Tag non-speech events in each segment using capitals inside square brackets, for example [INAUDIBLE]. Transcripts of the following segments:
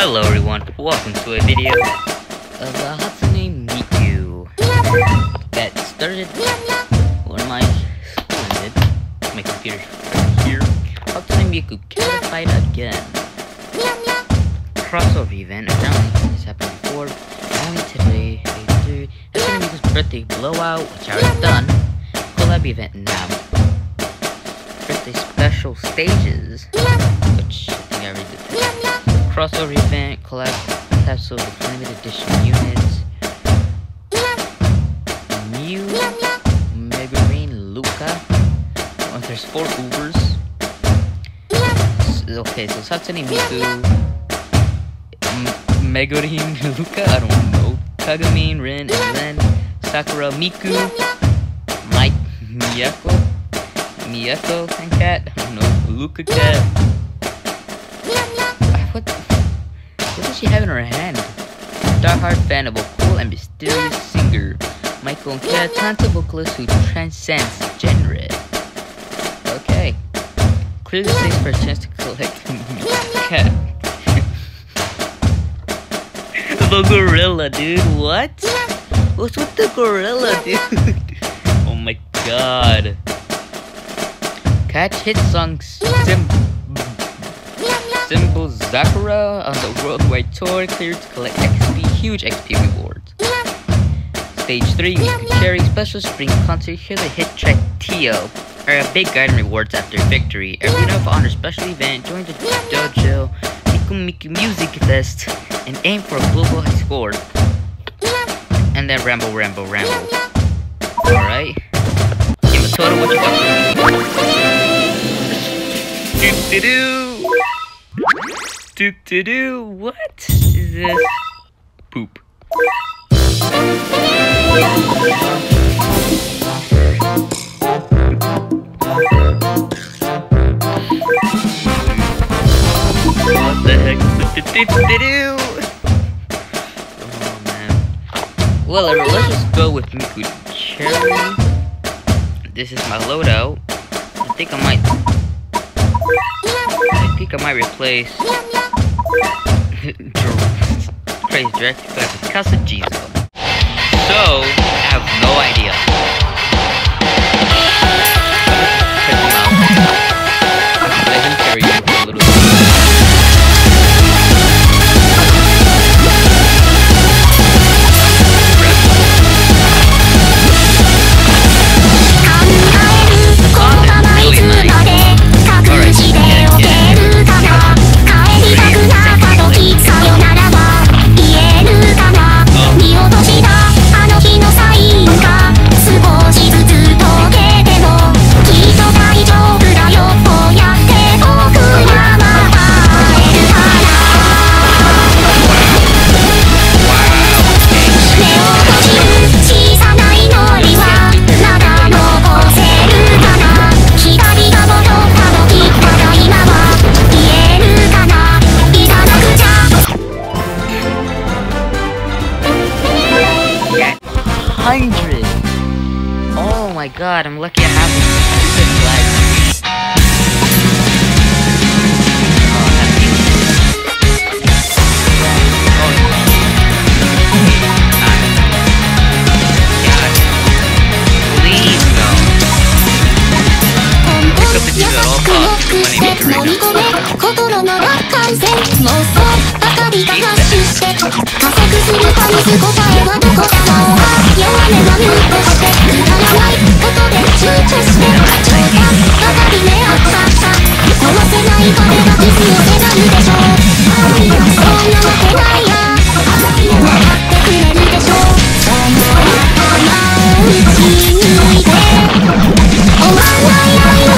Hello everyone, welcome to a video of uh, Hatsune Miku that started when my school ended. My computer's right here. Hatsune Miku Catified again. Crossover event, apparently this happened before. Only today. Hatsune Miku's birthday blowout, which I already done. Collab event now. Birthday special stages, which I think I already did crossover event, collect capsules with limited edition units. Mew, Megurine, Luka. Oh, there's four Ubers. S- Okay, so Satsune Miku, Megurine, [LAUGHS] Luka, I don't know. Kagamine, Rin, and Len. Sakura, Miku, Mike, Miyako, Miyako, and Cat. I don't know. Luka Cat. Does she have in her hand? Diehard fan of a cool and mysterious singer, Michael and Cat, talented vocalist who transcends genre. Okay. Clear the stage for a chance to collect [LAUGHS] Cat. [LAUGHS] the gorilla, dude. What? What's with the gorilla, dude? [LAUGHS] oh my god. Catch hit song Sim Symbol Zakura on the worldwide tour clear to collect XP, huge XP rewards. Stage 3, Miku Cherry Special Spring Concert, hear the hit track Teo. Are a big garden rewards after victory. Arena of Honor special event, join the dojo, Miku Miku Music Fest, and aim for a global high score. And then ramble, ramble, ramble. Alright. Give a total what you got. Do do do. Do do do. What is this? Poop. What the heck? Do do do do. Oh. Well, let's just go with Miku Cherry. This is my loadout. I think I might. I think I might replace. Praise direct class with Kasajizo. So, I have no idea. Now. 心の回線妄想ばかりがハッシュして加速するパニス答えはどこだろう弱めはムーとしてくだらないことで躊躇して長短ばかりねあったさ壊せない壁が傷を迫るでしょうそんなわけないや分かってくれるでしょう思い甘うち抜いて終わらない愛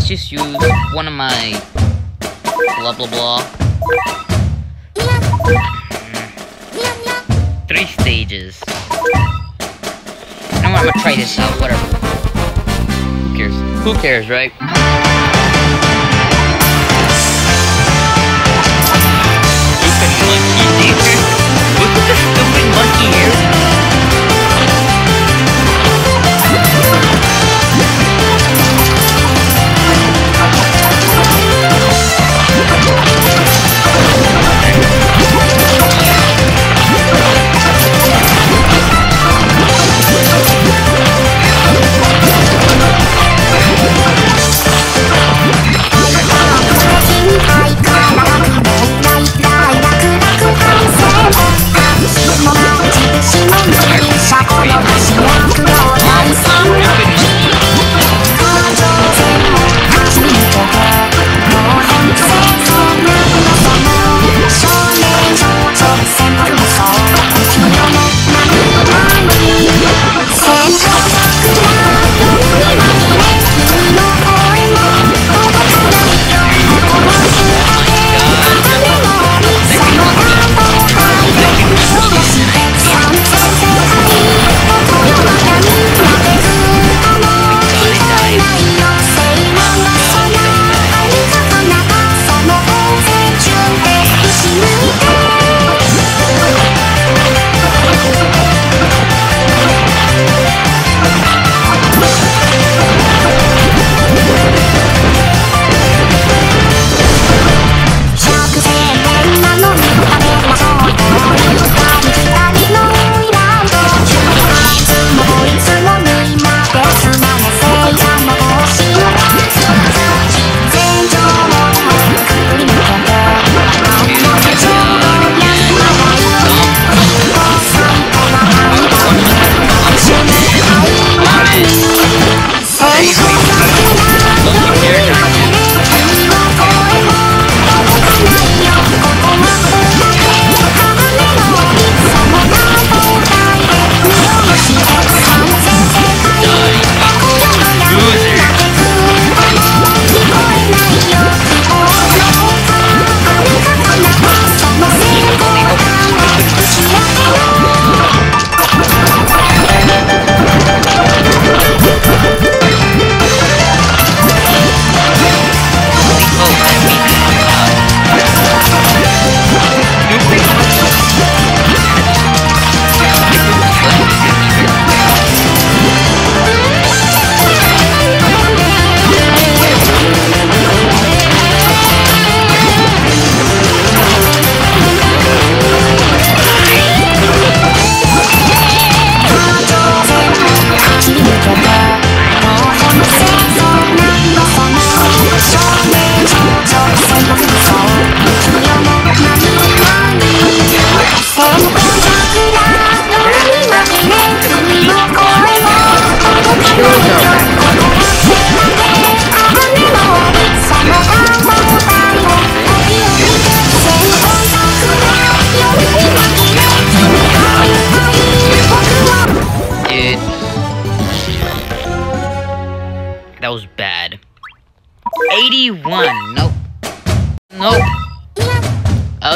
Let's just use one of my blah blah blah. Three stages. You know what? I'm gonna try this out. Whatever. Who cares? Who cares, right?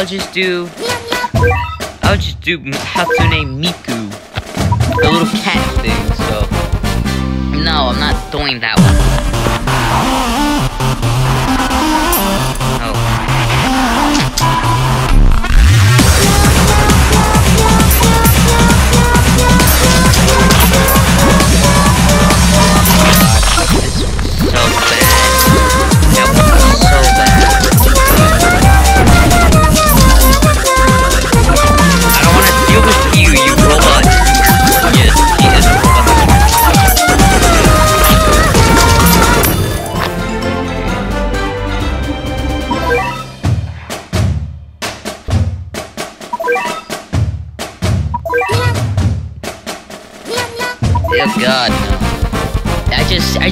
I'll just do. I'll just do Hatsune Miku. The little cat thing, so. No, I'm not doing that one.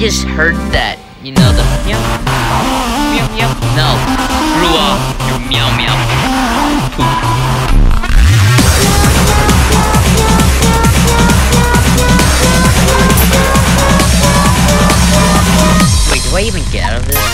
Just, I just heard that. You know the meow, meow, meow. No, screw off your meow, meow. Poop. Wait, do I even get out of this?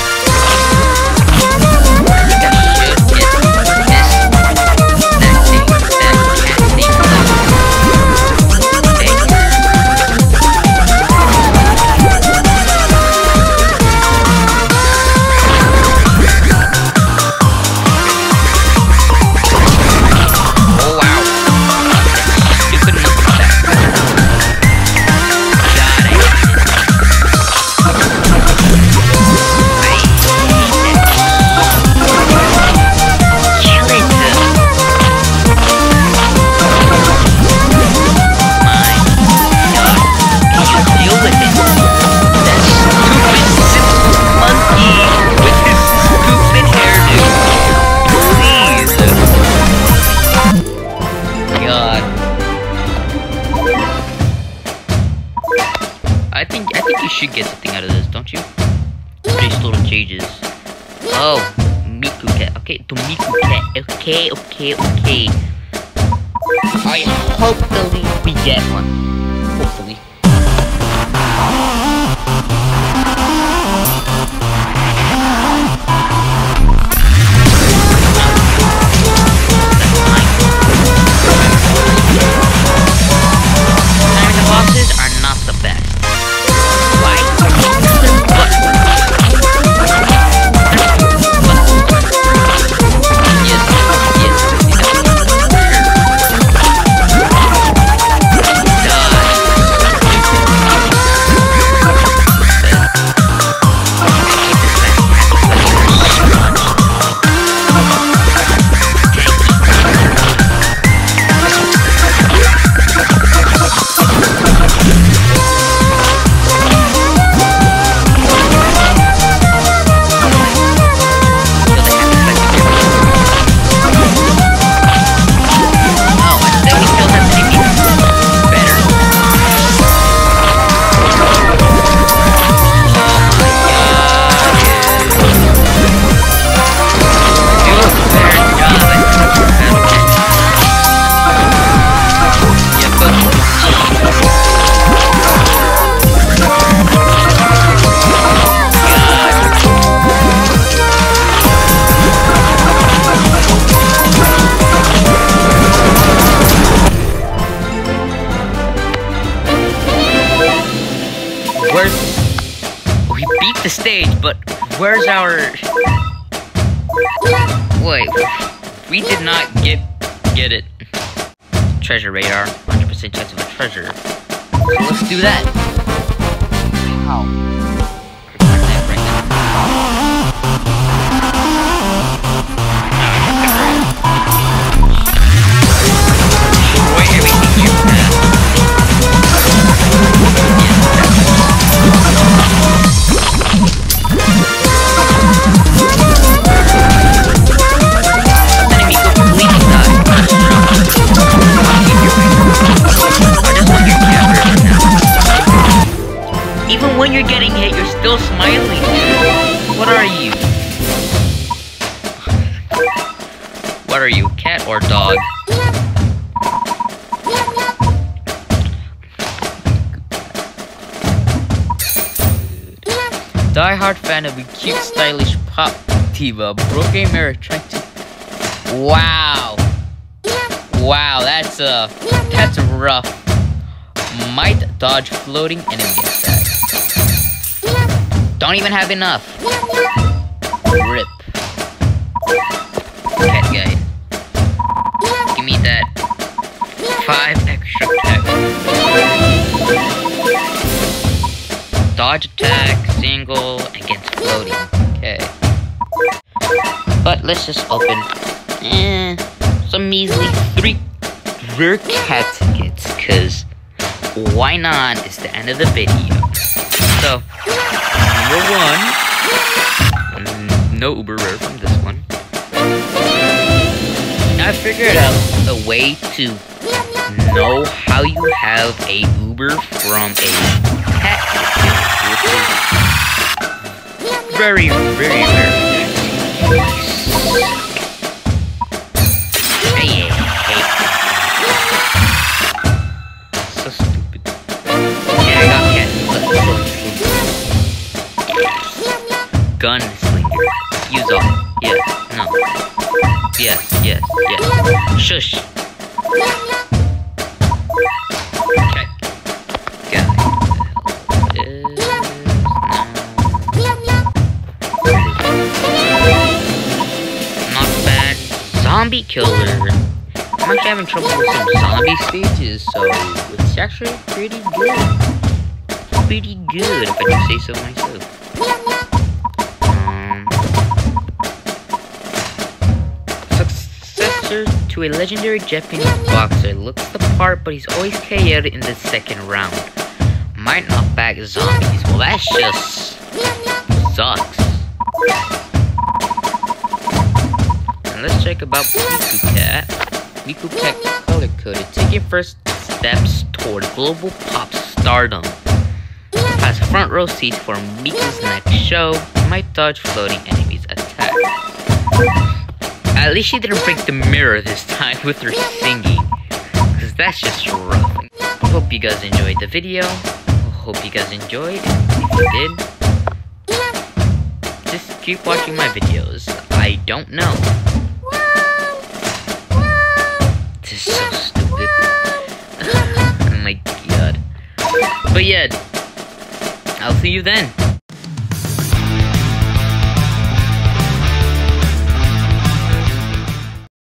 Okay. Okay, okay, okay. I hopefully we get one. Beat the stage, but where's our wait? We did not get get it. Treasure radar, 100% chance of a treasure. So let's do that. How? When you're getting hit, you're still smiling. What are you? What are you, cat or dog? Die-hard fan of a cute, stylish pop diva. Broken mirror trying to. Wow. Wow, that's uh, that's rough. Might dodge floating enemy. Don't even have enough. Rip. Cat guy. Give me that five extra. Dodge attack, single, against floating. Okay. But let's just open eh, some measly three rare cat tickets, cause why not? It's the end of the video. So, number one, mm, no uber rare from this one. I figured out a way to know how you have a uber from a pet, which is very, very rare. Gunslinger. Use all. Yes. No. Yes. Yes. Yes. Shush. Not bad. Zombie killer. I'm actually having trouble with some zombie stages, so it's actually pretty good. Pretty good, if I do say so myself. To a legendary Japanese boxer, looks the part, but he's always KO'd in the second round. Might not back zombies. Well, that's just sucks. And let's check about Miku Cat. Miku Cat color coded. Take your first steps toward global pop stardom. Has front row seats for Miku's next show. Might dodge floating attacks. At least she didn't break the mirror this time with her singing. Cause that's just rough. Hope you guys enjoyed the video. Hope you guys enjoyed. If you did, just keep watching my videos. I don't know. This is so stupid. [LAUGHS] oh my god. But yeah, I'll see you then.